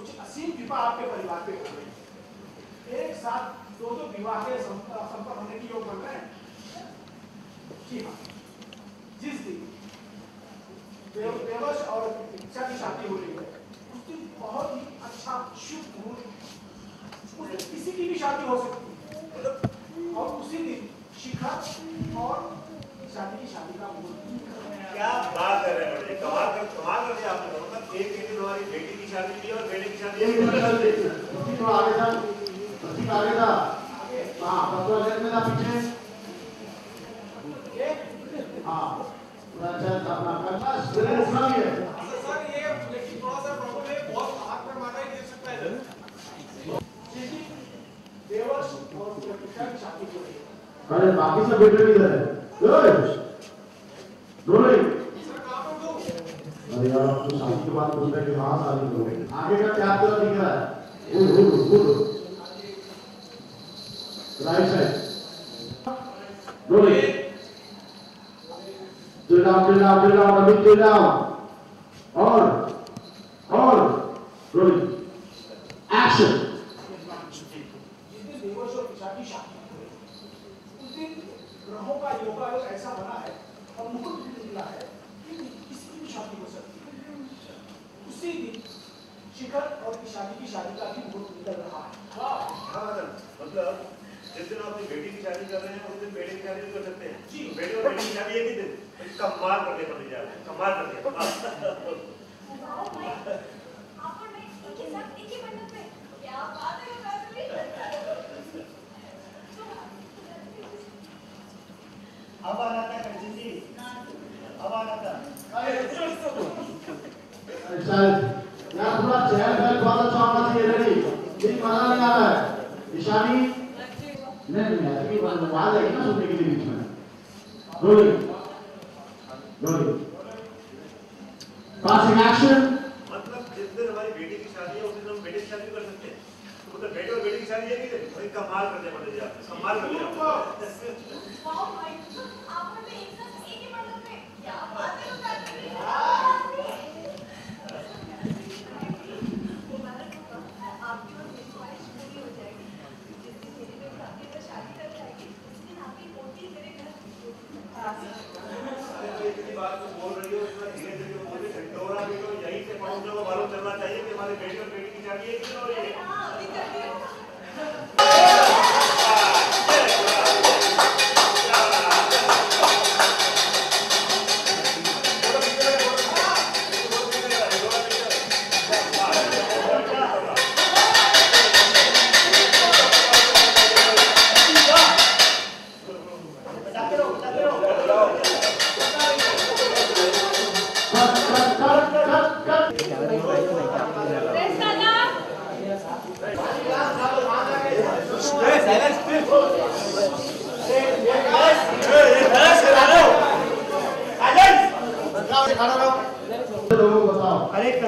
कुछ असीम कृपा आपके परिवार पे हो गई एक साथ दो दो विवाह के संप- संपन्न होने की योग बन रहे हैं। जी हाँ। जिस दिन देव देवश और दीक्षा की शादी हो रही है, उस दिन बहुत ही अच्छा शुभ मुहूर्त, उस किसी की भी शादी हो सकती है। और उसी दिन शिखा और शादी की शादी का मुहूर्त। क्या बात कर रहे हैं बड़े कमाल कर कमाल कर दिया आपने मतलब एक ही दिन हमारी बेटी की शादी की और बेटे की शादी एक एक मिनट चल देखिए थोड़ा आगे जा ठीक आगे जा हाँ पतला लेट में जा पीछे। हाँ पूरा अच्छा अपना करना। सिरे उठना भी है सर ये लेकिन थोड़ा सा प्रॉब्लम है बहुत हाथ में माथा ही दे सकता है जिस दिन देवश और दीक्षा शादी हो रही है। अरे बाकी सब बेटे भी इधर है? ओए रोलिंग सर कहाँ पर दो अरे यार शादी बाद हैं कि वहाँ शादी करोगे आगे का क्या पूरा दिख रहा है good good good right side rolling. Rolling. Action. जिस दिन देवश और हो है दिन ग्रहों का योगायोग ऐसा बना है और भी निकला है कि किसी की भी शादी हो सकती है? उसी दिन शिखर और की शादी की शादी का भी मुहूर्त निकल रहा है। हाँ मतलब मतलब जिस दिन आप अपनी बेटी की शादी कर रहे हैं उस दिन बेटे की शादी कर सकते हैं। जी। तो बेटे और बेटी की शादी एक ही दिन। तो कमाल कर दिया पंडित जी आपने, कमाल कर दिया। वाओ भाई आप और मैं एक ही साथ एक ही मंडप में क्या बात है वैसे अब आना था। कंचन जी अब आना था अच्छा यार पूरा चेहरा बैल बहुत अच्छा होना चाहिए रेडी ठीक मज़ा नहीं आ रहा है। निशानी? नहीं नहीं यार ये बात आवाज़ आएगी ना सुनने के लिए बीच में। रोलिंग रोलिंग पासिंग एक्शन मतलब जिस दिन हमारी बेटी की शादी है उस दिन हम बेटे की शादी कर सकते हैं। तो मतलब बेटे और बेटी की शादी एक ही भाई कमाल कर पंडित जी आपने कमाल कर दिया आपने। वाओ भाई आप एक साथ एक ही मंडप में। क्या बात है वैसे आपकी और मेरी ख्वाहिश पूरी हो जाएगी जिस दिन मेरी बहन आपके घर शादी कर जाएगी उस दिन आपकी पोती मेरे घर अरे तो इतनी बात तो बोल रही हो इतना धीरे धीरे बोल रही घंटोरा भी तो यहीं से पड़ोसियों को मालूम चलना चाहिए कि हमारे बेटे बेटी की शादी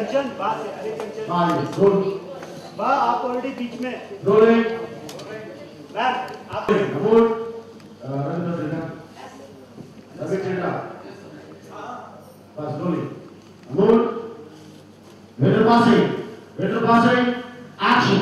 कंचन बा से अरे कंचन। हाँ गुड वाह आप ऑलरेडी बीच में। रोलिंग मैम आप अमूल रविंद्र सिन्हा रवि टेंडा बस rolling Amul waiter passing. Waiter passing. Action